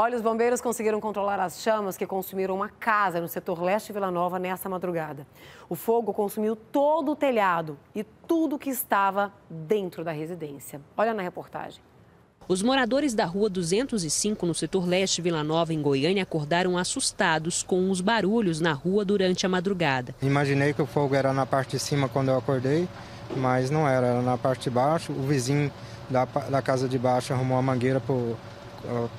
Olha, os bombeiros conseguiram controlar as chamas que consumiram uma casa no setor leste de Vila Nova nessa madrugada. O fogo consumiu todo o telhado e tudo que estava dentro da residência. Olha na reportagem. Os moradores da rua 205, no setor leste Vila Nova, em Goiânia, acordaram assustados com os barulhos na rua durante a madrugada. Imaginei que o fogo era na parte de cima quando eu acordei, mas não era, era na parte de baixo. O vizinho da, da casa de baixo arrumou a mangueira para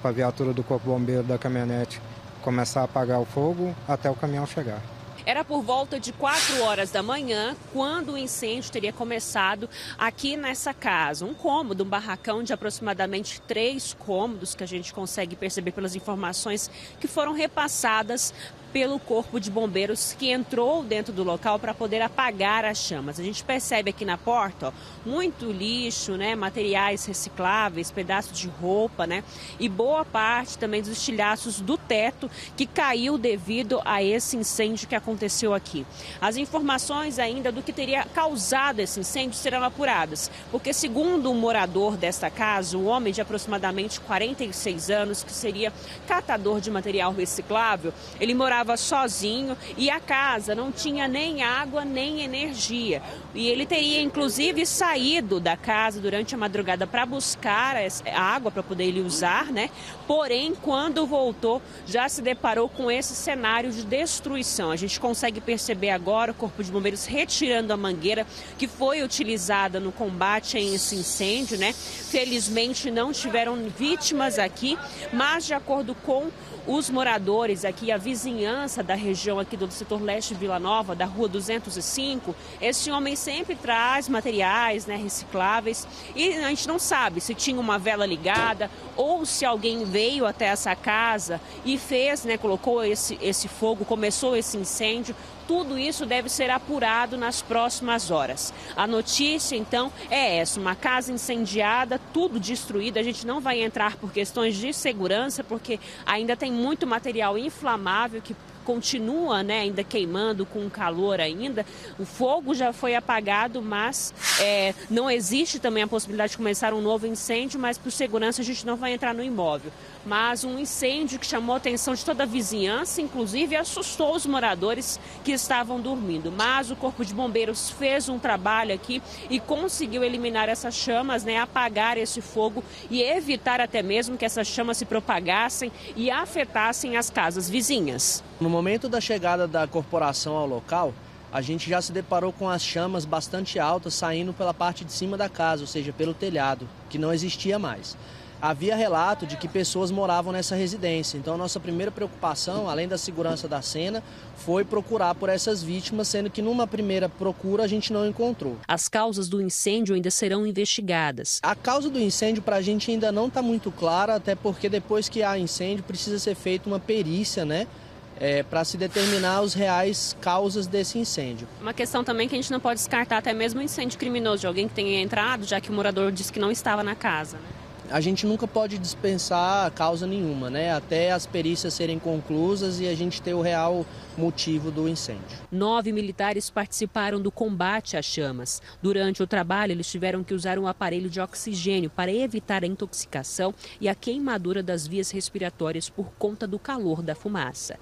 a viatura do Corpo Bombeiro da caminhonete começar a apagar o fogo até o caminhão chegar. Era por volta de 4 horas da manhã quando o incêndio teria começado aqui nessa casa. Um cômodo, um barracão de aproximadamente três cômodos, que a gente consegue perceber pelas informações que foram repassadas pelo Corpo de Bombeiros que entrou dentro do local para poder apagar as chamas. A gente percebe aqui na porta ó, muito lixo, né, materiais recicláveis, pedaços de roupa, né, e boa parte também dos estilhaços do teto que caiu devido a esse incêndio que aconteceu aqui. As informações ainda do que teria causado esse incêndio serão apuradas, porque segundo um morador desta casa, um homem de aproximadamente 46 anos que seria catador de material reciclável, ele morava morava sozinho e a casa não tinha nem água nem energia. E ele teria inclusive saído da casa durante a madrugada para buscar água para poder ele usar, né? Porém, quando voltou, já se deparou com esse cenário de destruição. A gente consegue perceber agora o Corpo de Bombeiros retirando a mangueira que foi utilizada no combate a esse incêndio, né? Felizmente não tiveram vítimas aqui, mas de acordo com os moradores aqui, a vizinhança da região aqui do setor leste Vila Nova, da rua 205, esse homem sempre traz materiais né, recicláveis e a gente não sabe se tinha uma vela ligada ou se alguém veio até essa casa e fez, né, colocou esse, esse fogo, começou esse incêndio tudo isso deve ser apurado nas próximas horas. A notícia, então, é essa: uma casa incendiada, tudo destruído. A gente não vai entrar por questões de segurança, porque ainda tem muito material inflamável que continua né, ainda queimando com calor ainda. O fogo já foi apagado, mas é, não existe também a possibilidade de começar um novo incêndio, mas por segurança a gente não vai entrar no imóvel. Mas um incêndio que chamou a atenção de toda a vizinhança, inclusive assustou os moradores que estavam dormindo. Mas o Corpo de Bombeiros fez um trabalho aqui e conseguiu eliminar essas chamas, né, apagar esse fogo e evitar até mesmo que essas chamas se propagassem e afetassem as casas vizinhas. No momento da chegada da corporação ao local, a gente já se deparou com as chamas bastante altas saindo pela parte de cima da casa, ou seja, pelo telhado, que não existia mais. Havia relato de que pessoas moravam nessa residência, então a nossa primeira preocupação, além da segurança da cena, foi procurar por essas vítimas, sendo que numa primeira procura a gente não encontrou. As causas do incêndio ainda serão investigadas. A causa do incêndio para a gente ainda não está muito clara, até porque depois que há incêndio precisa ser feita uma perícia, né? É, para se determinar os reais causas desse incêndio. Uma questão também que a gente não pode descartar até mesmo incêndio criminoso de alguém que tenha entrado, já que o morador disse que não estava na casa. Né? a gente nunca pode dispensar causa nenhuma, né? Até as perícias serem conclusas e a gente ter o real motivo do incêndio. Nove militares participaram do combate às chamas. Durante o trabalho, eles tiveram que usar um aparelho de oxigênio para evitar a intoxicação e a queimadura das vias respiratórias por conta do calor da fumaça.